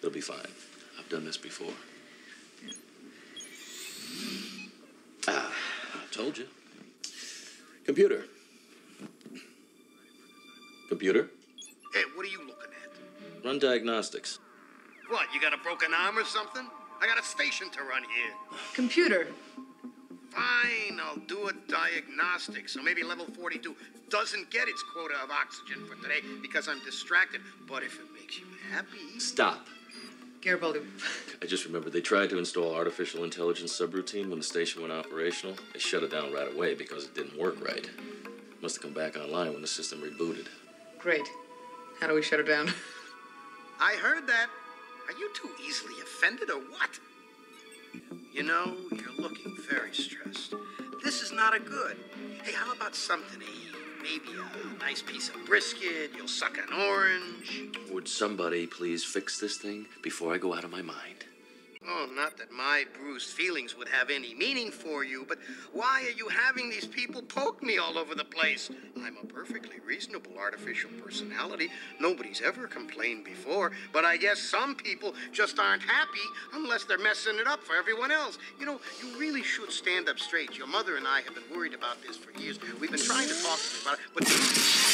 They'll be fine. I've done this before. Ah, I told you. Computer. Computer, Hey, what are you looking at? run diagnostics. What, you got a broken arm or something? I got a station to run here. Computer. Fine, I'll do a diagnostic. So maybe level 42 doesn't get its quota of oxygen for today because I'm distracted. But if it makes you happy. Stop. Garibaldi. I just remembered they tried to install artificial intelligence subroutine when the station went operational. They shut it down right away because it didn't work right. Must have come back online when the system rebooted. Great. How do we shut it down? I heard that. Are you too easily offended or what? You know, you're looking very stressed. This is not a good. Hey, how about something to eat? Maybe a nice piece of brisket, you'll suck an orange. Would somebody please fix this thing before I go out of my mind? Oh, not that my bruised feelings would have any meaning for you, but why are you having these people poke me all over the place? I'm a perfectly reasonable artificial personality. Nobody's ever complained before, but I guess some people just aren't happy unless they're messing it up for everyone else. You know, you really should stand up straight. Your mother and I have been worried about this for years. We've been trying to talk to you about it, but.